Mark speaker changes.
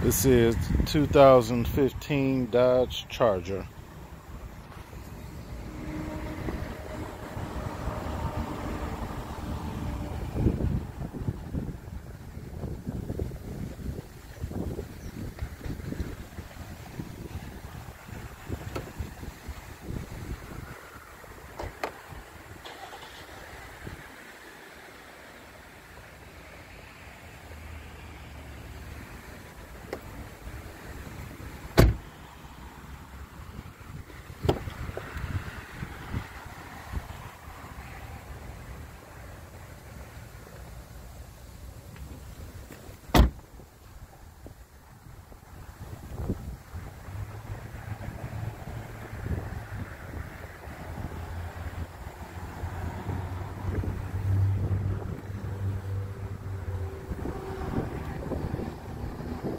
Speaker 1: This is 2015 Dodge Charger.